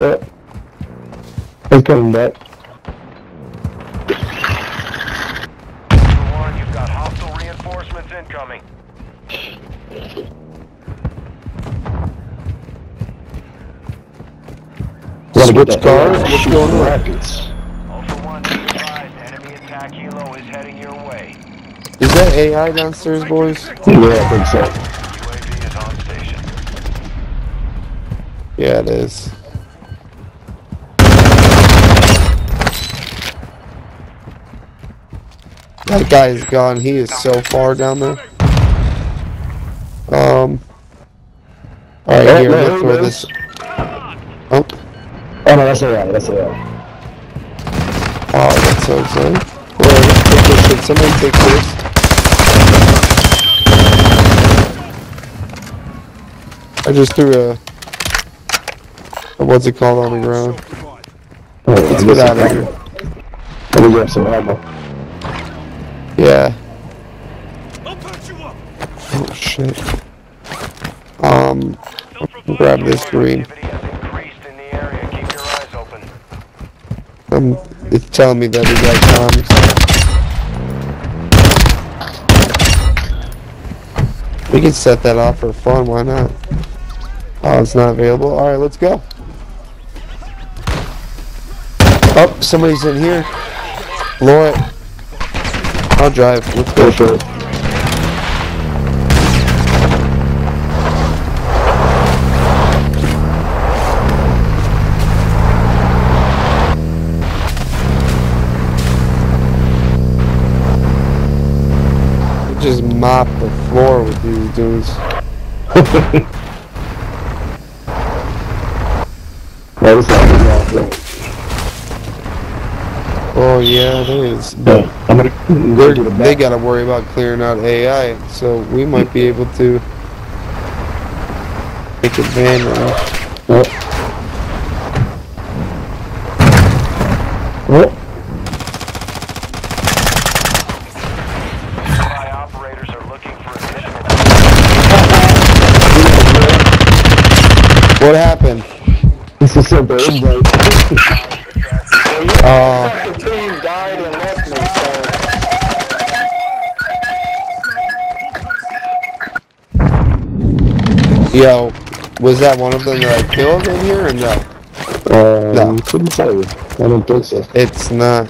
Uh, he's coming back. Ultra One, you've got hostile reinforcements incoming. Gotta get Switch that cars? AI What's shooting going on? Rockets. Ultra One, be advised, enemy attack helo is heading your way. Is that AI downstairs, boys? Yeah, I think so. UAV is on station. Yeah, it is. That guy is gone. He is so far down there. Um. Alright, Oh, here, look for this. Oh, Oh no, that's AI. That's AI. oh, that's so exciting. Where, let's take this shit. Somebody take this. I just threw a, a what's it called on the ground. Oh, Let's get out of here. Let me grab some ammo. Yeah. Oh shit. Um, grab this green. Activity has increased in the area. Keep your eyes open. Um, it's telling me that we got comms. We can set that off for fun. Why not? Oh, it's not available. All right, let's go. Oh, somebody's in here. It. I'll drive. Let's Go for it. Just mop the floor with these dudes. Is not good. Oh yeah, it is. Yeah, I'm gonna go They're, to the they got to worry about clearing out AI, so we might be able to take advantage. Oh. Oh, Spy operators are looking for additional. What happened? this is so bad. Oh, yo, was that one of them that I killed in here or no? Um, No. couldn't tell you. I don't think so. It's not.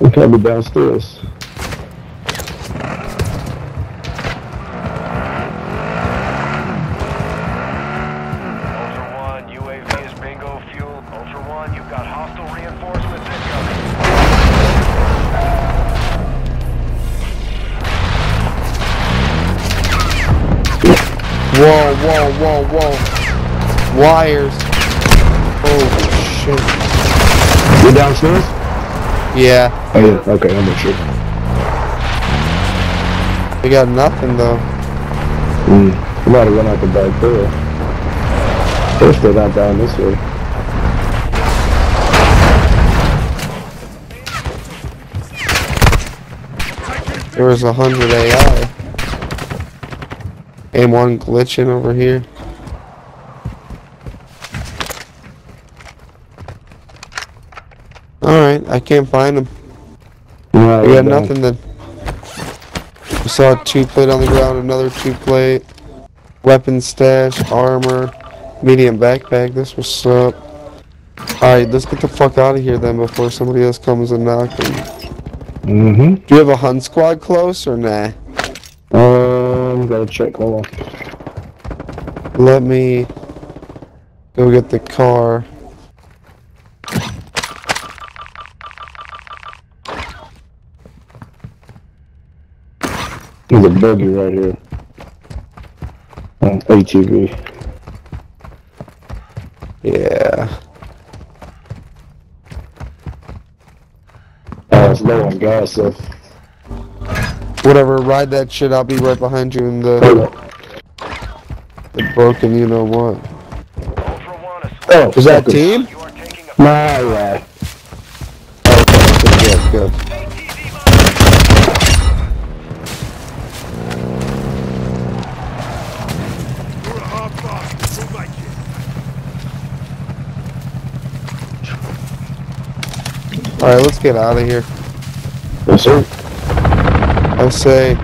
It can't be downstairs. Whoa, whoa. Wires. Oh, shit. You downstairs? Yeah, Oh yeah. Okay, I'll make sure. we got nothing though. Mm. Might have run out the back door. They're still not down this way. There was a hundred AI. And one glitching over here. Alright, I can't find them. No, We got nothing then. We saw a two plate on the ground, another two plate. Weapon stash, armor, medium backpack. This was up. Alright, let's get the fuck out of here then before somebody else comes and knocks. Mm-hmm. Do you have a hunt squad close or nah? Gotta check. Hold on. Let me go get the car. There's a buggy right here. Uh, ATV. Yeah. Oh, it's low on gas, so. Whatever, ride that shit, I'll be right behind you in the... The broken you know what. Oh, is that team? My rat. Okay, good, good. Alright, let's get out of here. Yes, sir. I say.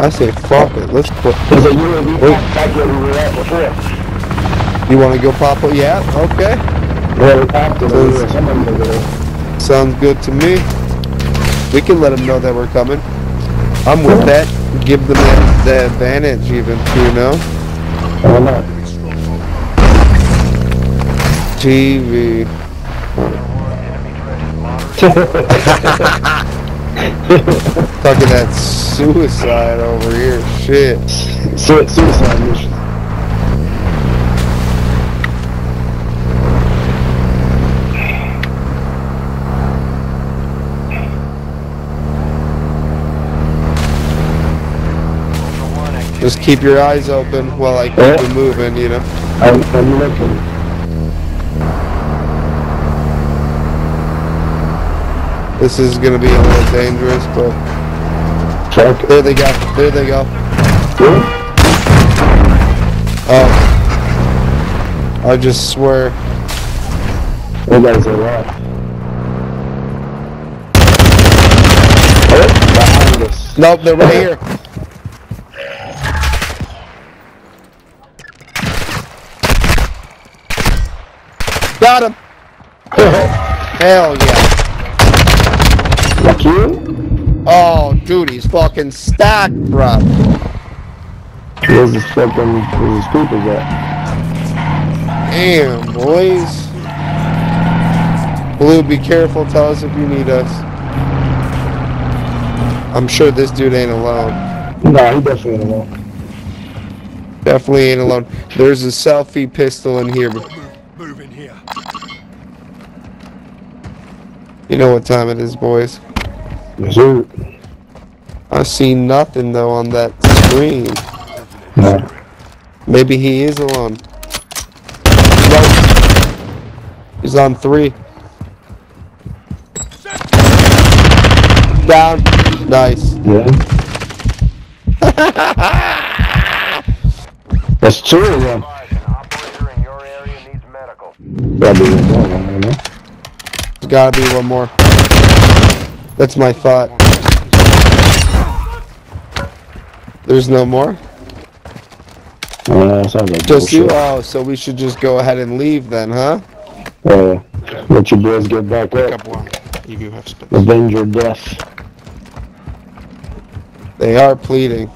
I say, fuck it. Let's put. There's a UAV Wait. back back where we were at before. You want to go pop it? Yeah, okay. Yeah, we popped it. Those- over there. Somebody over there. Sounds good to me. We can let them know that we're coming. I'm with that. Give them that, the advantage, even, you know? Why not? TV. Talking that suicide over here. Shit. Sui- Suicide mission. Ultra One, activity Just keep your eyes open while I keep Yeah. moving, you know? I'm, I'm looking. This is gonna be a little dangerous, but Fuck. there they go. There they go. Oh. I just swear. You guys are right. Behind us. Nope, they're right here. Got him. Hell yeah. Like you? Oh, dude, he's fucking stacked, bro. Where's this fucking, where's his people's at? Damn, boys. Blue, be careful. Tell us if you need us. I'm sure this dude ain't alone. No, he definitely ain't alone. Definitely ain't alone. There's a selfie pistol in here. but Move in here. You know what time it is, boys. Yes, sir. I see nothing though on that screen. No. Maybe he is alone. Nope. He's on three. Down. Nice. Yeah. That's two of them. Advise, an operator in your area needs medical. Probably one, I. There's gotta be one more. That's my thought. There's no more? Uh, like Just you? Oh, so we should just go ahead and leave then, huh? Uh, let your boys get back Pick up. up one if you have space. Avenge your death. They are pleading.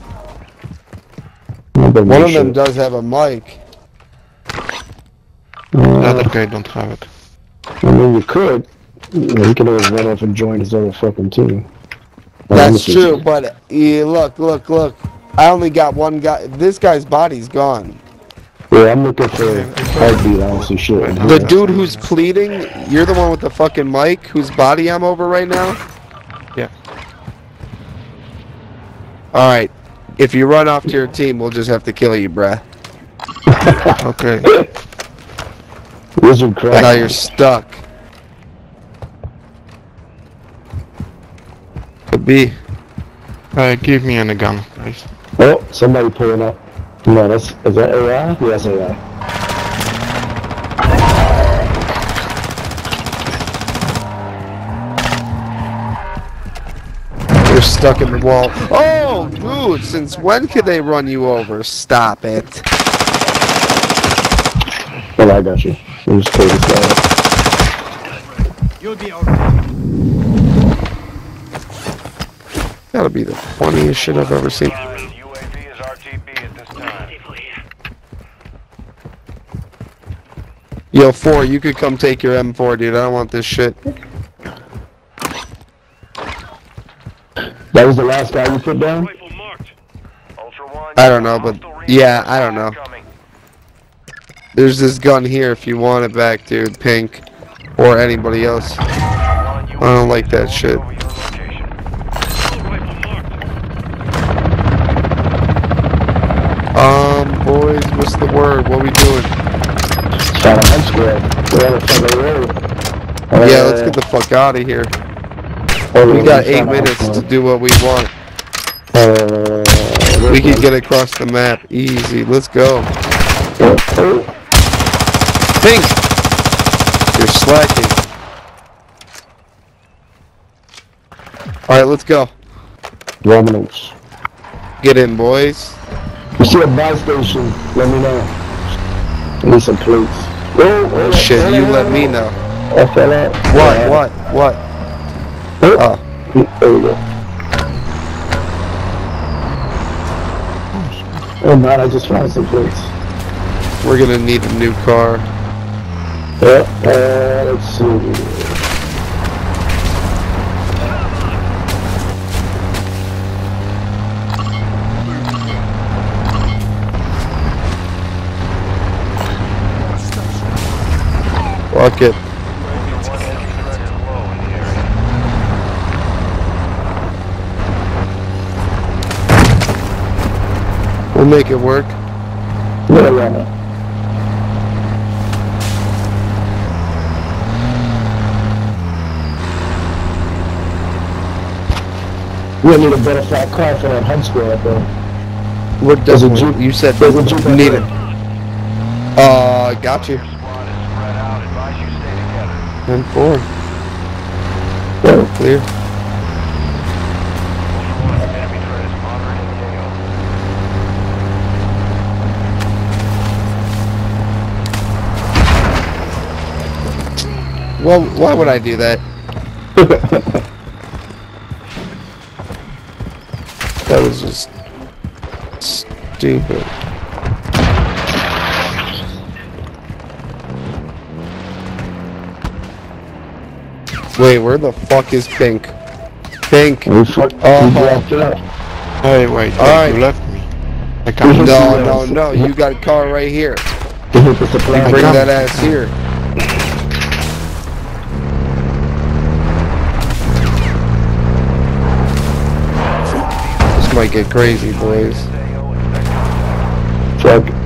One One of them does have a mic. The Uh, other guy don't have it. I mean, you could. Yeah, he could always run off and join his other fucking team. That's honestly, true, but yeah, look, look, look. I only got one guy. This guy's body's gone. Yeah, I'm looking for heartbeat, honestly, shit. The dude who's pleading, you're the one with the fucking mic, whose body I'm over right now? Yeah. Alright. If you run off to your team, we'll just have to kill you, bruh. Okay. Wizard Now you're stuck. Could be. Uh, give me a gun, please. Oh, somebody pulling up. No, that's is that AI? Yes, AI. You're stuck in the wall. Oh, dude, since when could they run you over? Stop it. Oh, I got you. Let me just pull this guy. You'll be alright. Gotta be the funniest shit I've ever seen. Advise, UAV is RTB at this time. Yo, 4, you could come take your M4, dude. I don't want this shit. That was the last guy you put down? Rifle marked. Ultra One. I don't know, but- yeah, I don't know. There's this gun here if you want it back, dude. Pink. Or anybody else. I don't like that shit. What's the word? What we doing? Shot on square. We're on the fucking road. Uh, yeah, let's get the fuck out of here. We got eight minutes to do what we want. Uh, we can get across the map easy. Let's go. Pink! You're slacking. Alright, let's go. Dominance. Get in, boys. You see a buy station, let me know. I need some plates. Oh, Oh shit, you let me know. I fell out. What, Yeah. what, what? Oh. Oh, There we go. Oh man, I just found some plates. we're gonna need a new car. Yeah, uh, let's see. The area. We'll make it work. Yeah, yeah. We need a better flat car for that hunt squad up there. We're There's a. Jeep- You said there's a Jeep it. Uh, got you. Squad is spread out. Advise you stay together. And four. Clear. Ultra One, enemy threat is moderate in gale. Well, why would I do that? That was just stupid. Wait, where the fuck is Pink? Pink. We fuck, Oh. we blocked it up. Hey, wait, wait, Alright. you left me. I can't. No, no, no. You got a car right here. To hit the supply. Bring that ass here. This might get crazy, boys. Stay O and sector. Fuck.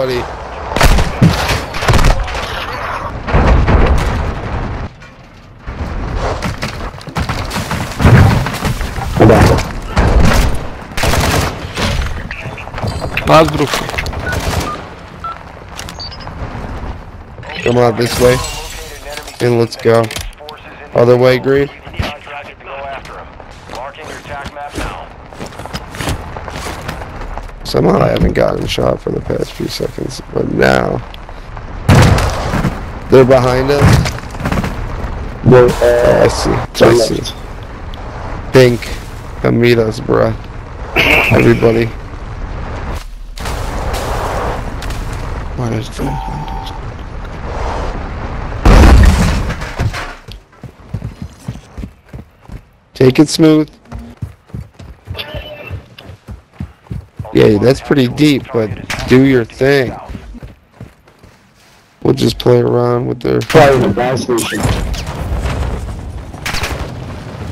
Everybody. Hold on. Last group. Come on this way. Located an enemy And let's go. forces in the Other way. Green. Contracted to go after him. Marking your tac map now. Somehow I haven't gotten shot for the past few seconds, but now they're behind us. Well, Oh, I uh, see. I the see. left. Pink, come meet us, bruh. Everybody. What is this? Take it smooth. Yeah, that's pretty deep, but do your thing. We'll just play around with their. The gas station.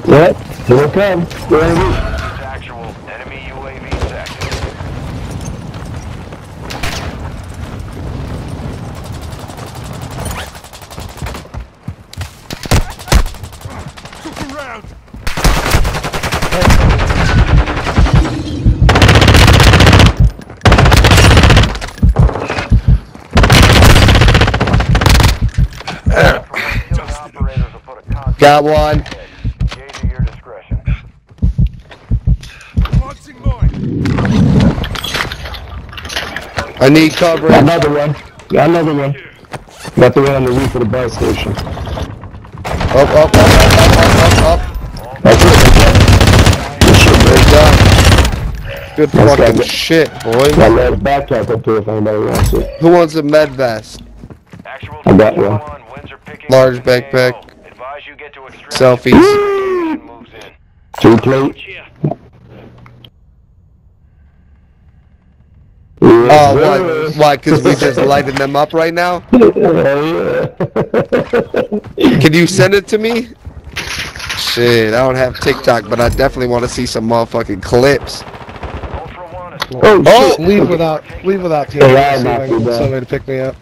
Yep, here it comes. Where are we? This is actual. Enemy UAV sector. Operators will put a contact Got one. ahead. Engage at your discretion. I need. Got another one. Got another one. Got the one on the roof of the bus station. Up, up, up, up, up, up, up, up. That's it. Good shit, bro. Good Let's fucking shit, boy. Got a backpack up there if anybody wants it. Who wants a med vest? I got one. one, winds are picking Large backpack. AO. Advise you get to extraction Selfies. before the moves in. Two plate. Oh, what? Why? Because we just lighted them up right now? Can you send it to me? Shit, I don't have TikTok, but I definitely want to see some motherfucking clips. Ultra One is Oh, Oh! shit. Leave without leave without team. Yeah, I so knocked I you can- down. somebody to pick me up.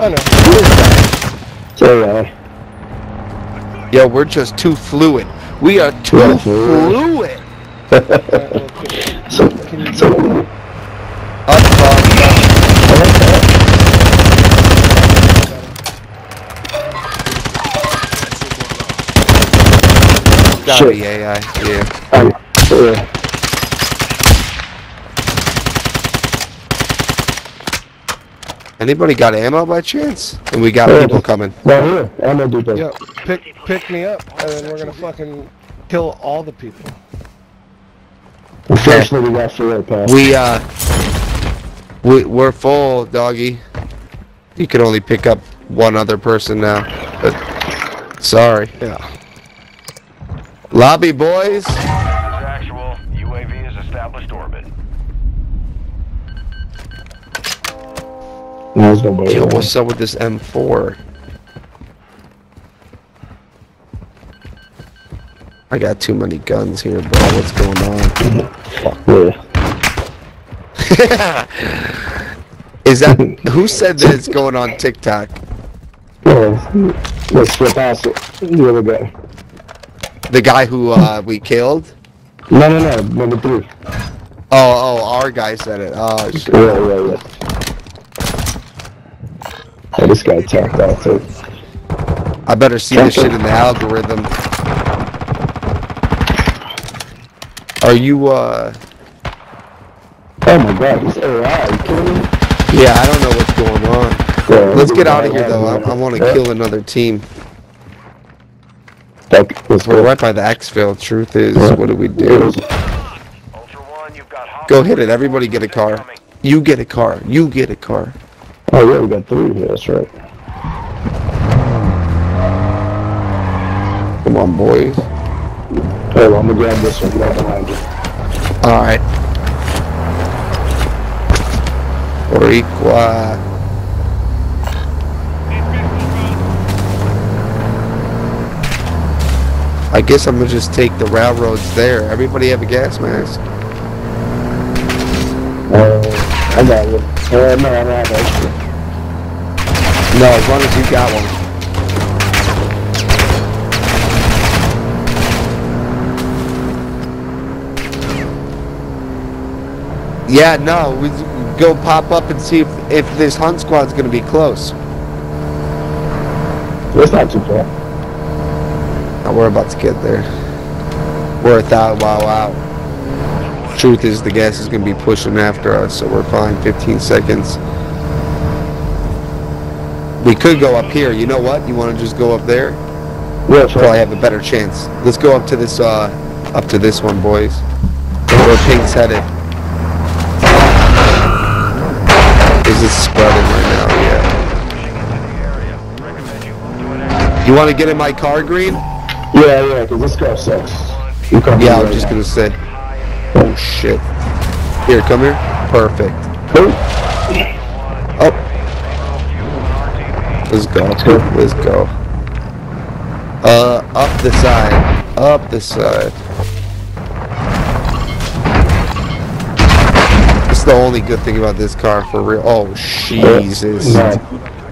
I know. It's alright. Yo, we're just too fluid. We are too Yeah. fluid. So, Can you so. Gotta Shit. be AI. Yeah. um, yeah. Anybody got ammo by chance? And we got Yeah. people coming. Right here, ammo depot. Yo, pick pick me up, and then we're gonna fucking kill all the people. Unfortunately, we got Ferret pass. We uh, we we're full, doggy. You can only pick up one other person now. But sorry. Yeah. Lobby boys. Is actual. UAV is established orbit. There's nobody. Yo, what's up with this M4? I got too many guns here, bro. What's going on? Fuck. Yeah. Is that who said that it's going on TikTok? Let's flip past it. The other guy. The guy who uh, we killed? No, no, no. Number three. Oh, oh, our guy said it. Oh, shit. Yeah, yeah, yeah. Oh, this guy tapped out too. I better see this shit in the algorithm. Are you, uh... Oh my god, this AI, you kidding me? Yeah, I don't know what's going on. Yeah, Let's get out of here, though. I. I want to Yeah. kill another team. Like, let's We're go. right by the exfil. Truth is, what do we do? Ultra One, you've got Go hit it. Everybody get a car. incoming. You get a car. You get a car. Oh yeah, we got three here, that's right. Come on, boys. Hey, well, I'm gonna grab this one right behind you. All right. Boricua. I guess I'm gonna just take the railroads there. Everybody have a gas mask. Uh, I got you. Uh, no, I don't have extra. No, as long as you got one. Yeah, no, we go pop up and see if, if this hunt squad's gonna be close. It's not too far. Now we're about to get there. We're a thousand wow wow. Truth is the gas is gonna be pushing after us, so we're fine. 15 seconds. We could go up here. You know what? You want to just go up there? Yeah, Probably have a better chance. Let's go up to this uh up to this one, boys. Where Pink's headed. Is it spreading right now? Yeah. Pushing into the area. Recommend you move to an. You want to get in my car, Green? Yeah, yeah, because this car sucks. Yeah, I here was just gonna say. Oh shit. Here, come here. Perfect. now. Oh, RTB. let's go. Let's go. Uh, up the side. Up the side. It's the only good thing about this car for real. Oh, Jesus. No.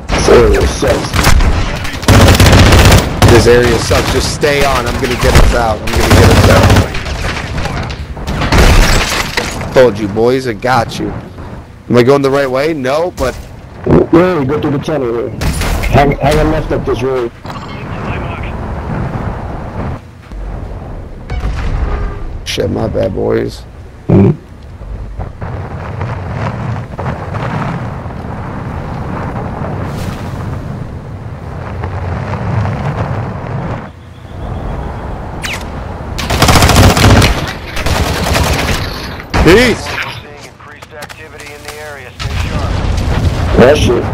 This area sucks. This area sucks. Just stay on. I'm gonna get us out. I'm gonna get us out. Told you, boys. I got you. Am I going the right way? No, but Yeah, go through the tunnel here. Hang, hang on left up this road. shit, my bad, boys. Seeing increased activity in the area. Stay sharp. That shit.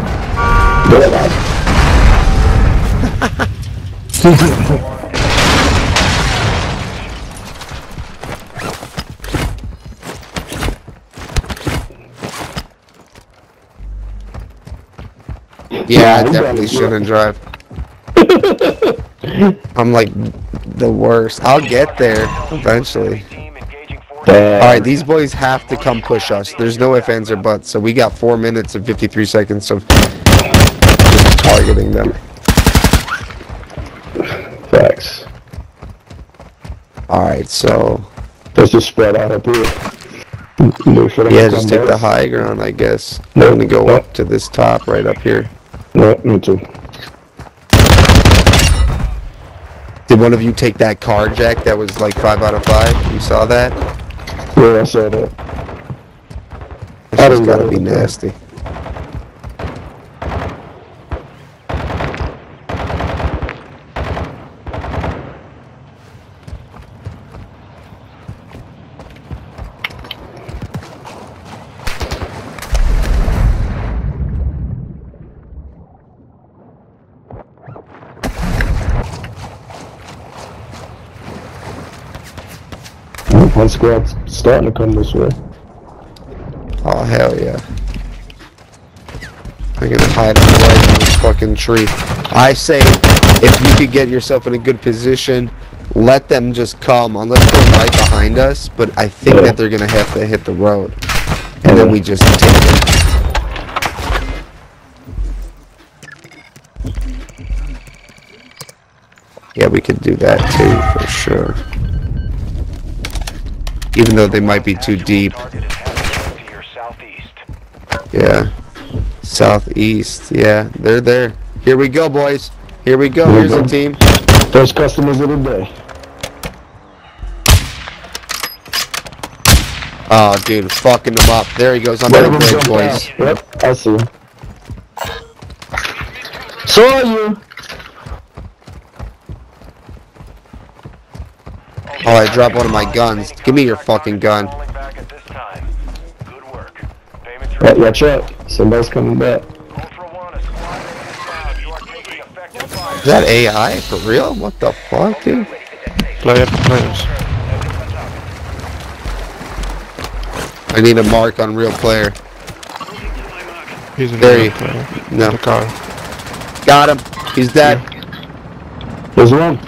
Yeah, I definitely shouldn't drive. I'm like the worst. I'll get there eventually. Team engaging forces. Damn. All right, these boys have to come push us. There's no ifs, ands, or buts. So we got four minutes and 53 seconds of just targeting them. Facts. Alright, so Let's just spread out up here. Move yeah, just take the high ground, I guess. No, I'm gonna go no. up to this top right up here. No, me too. Did one of you take that car, Jack? That was like five out of five. You saw that? Yeah, I saw that. This I has gotta be that. nasty. One squad's starting to come this way. Oh hell yeah. I'm gonna hide right in this fucking tree. I say if you could get yourself in a good position, let them just come unless they're right behind us, but I think Yeah. that they're gonna have to hit the road. And then we just take it. Yeah, we could do that too, for sure. Even though they might be too deep. Target is heading to your southeast. Yeah. Southeast. Yeah, they're there. Here we go, boys. Here we go. Here's the team. First customers of the day. Oh, dude, fucking them up. There he goes I'm them bridge, boys. Yep, I see him. Saw you. Oh, I dropped one of my guns. Give me your fucking gun. Falling back at this time. Good Right, watch out. Somebody's coming back. Ultra One, a squad mate is down. You are taking effective fire. Is that AI for real? What the fuck, dude? Player, players. I need a mark on real player. He's in There the player. No. The car. Got him. He's dead. There's one.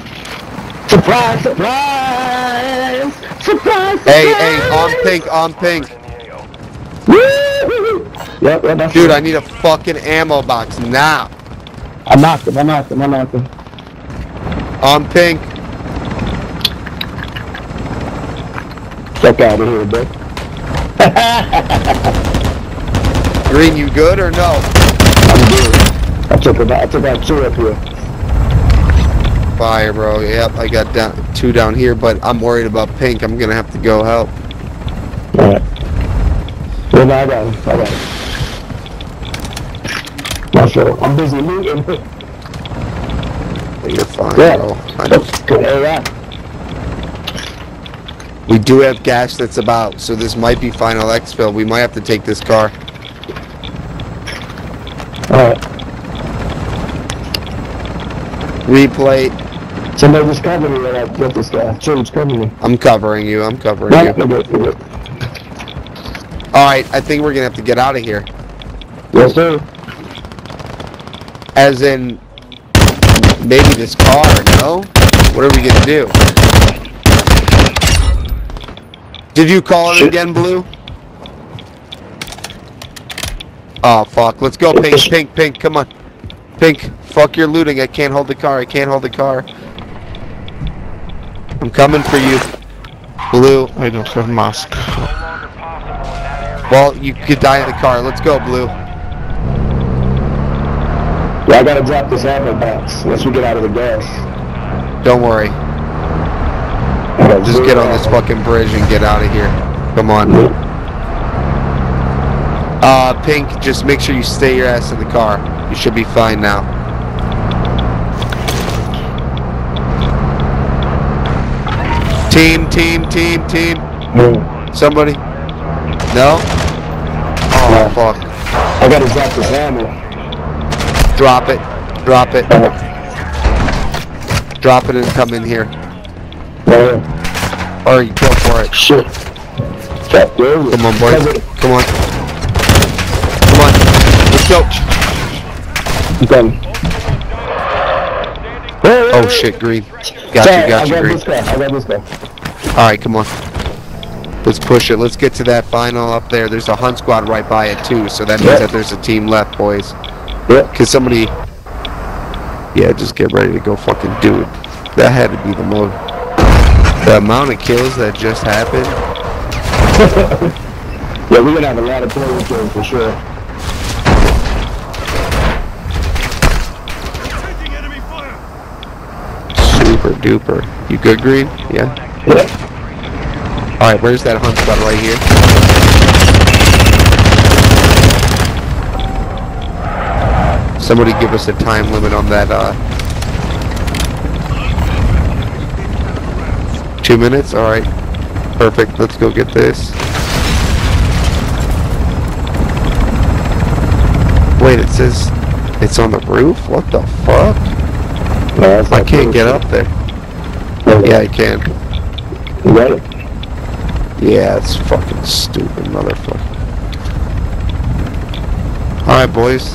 Surprise, surprise! Surprise, Hey, hey, on pink, on pink. In the AO. Woo! Yep, Dude. I need a fucking ammo box now. I knocked him, I knocked him, I knocked him. On pink. Fuck out of here, bro. Green, you good or no? I'm good. I took about, I took out two up here. Fire, bro. Yep, I got down two down here, but I'm worried about pink. I'm gonna have to go help. Alright. Well, I got him, I got him. My fault. I'm busy looting. You're fine, Yeah. bro. I AI. We do have gas that's about, so this might be final exfil. We might have to take this car. Alright. Replay. Somebody just covered me when I get this guy. Someone's covering me. I'm covering you. I'm covering No, you. no, no, no, no. All right, I think we're gonna have to get out of here. Yes, sir. As in, maybe this car. No. What are we gonna do? Did you call it Shit. again, Blue? Oh fuck! Let's go, Pink. Pink. Pink. Come on. Pink. Fuck your looting. I can't hold the car. I can't hold the car. I'm coming for you, Blue. I don't have a mask. No longer possible in that area. Well, you could die in the car. Let's go, Blue. Yeah, I gotta drop this ammo box once we get out of the gas. Don't worry. Just get on this fucking bridge and get out of here. Come on. Uh, Pink, just make sure you stay your ass in the car. You should be fine now. Team, team, team, team. Mm. Somebody? No? Oh, No. fuck. I gotta drop this ammo. Drop it. Drop it. Uh, Drop it and come in here. uh, Or you go for it. shit. Fuck, there we. Come on, boys. Come on. Come on. Let's go. I'm coming. Hey, hey, Oh shit, green. Got Sorry, you, got I you, green. this guy. I got this guy. Alright, come on. Let's push it. Let's get to that final up there. There's a hunt squad right by it too, so that means Yeah. that there's a team left, boys. Yep. Cause somebody Yeah, just get ready to go fucking do it. That had to be the mode. The amount of kills that just happened. Yeah, we're gonna have a lot of player kills for sure. Duper. You good, Green? Yeah. Yeah. Alright, where's that hunt spot right here? Somebody give us a time limit on that, uh... Two minutes? Alright. Perfect, let's go get this. Wait, it says it's on the roof? What the fuck? No, I can't get up there. Yeah, I can. You got it? Yeah, it's fucking stupid, motherfucker. Alright, boys.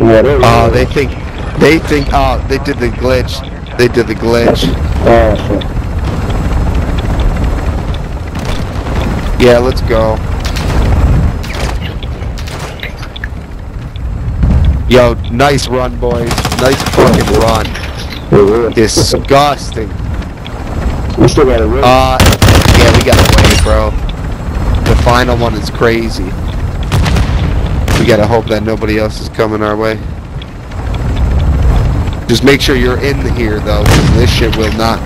Whatever. Uh, they think, they think, oh, they did the glitch. They did the glitch. Oh. Yeah, let's go. Yo, nice run, boys. Nice fucking run. Disgusting. We still got a room. Uh, yeah, we gotta wait, bro. The final one is crazy. We gotta hope that nobody else is coming our way. Just make sure you're in here, though, 'cause this shit will not.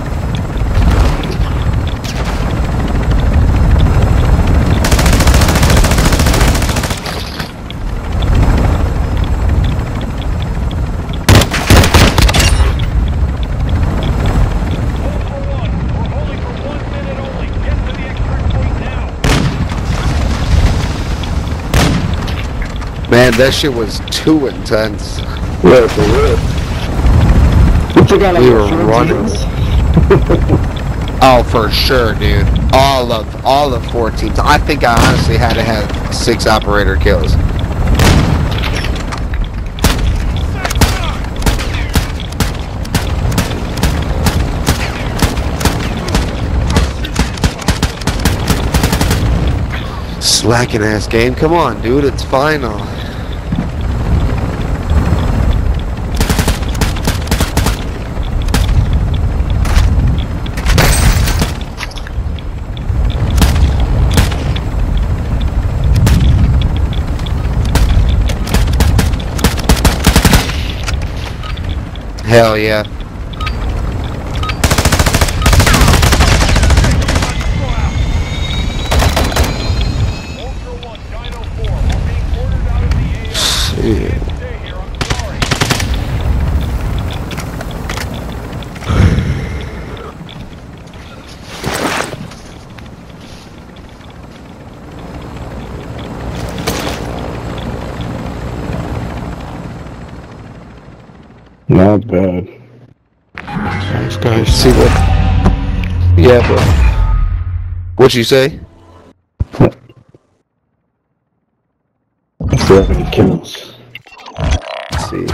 Man, that shit was too intense. yeah, for real. We took out like We were running. Oh, for sure, dude. All of all of 14. I think I honestly had to have six operator kills. Slacking ass game. Come on, dude. It's final. Hell yeah. Not bad. Thanks, guys. See what? Yeah, bro. What you say? Any kills. Let's see.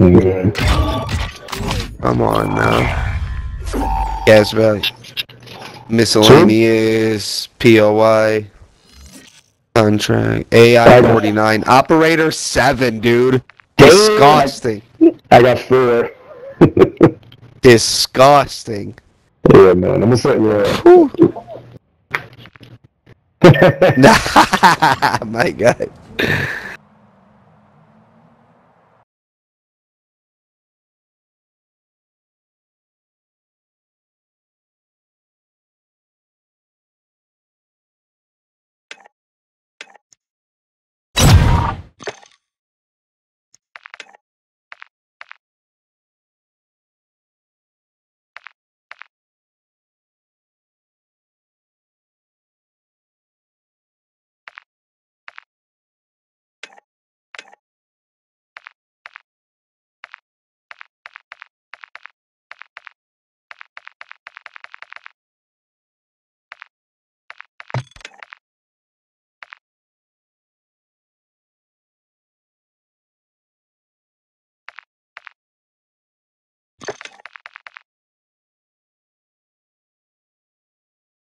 Okay. Come on now. Gas Valley. Miscellaneous. POI. Contract. AI 49. Operator 7, dude. Disgusting. I got four. Disgusting. yeah, man. I'm gonna say, yeah. Whew. My God.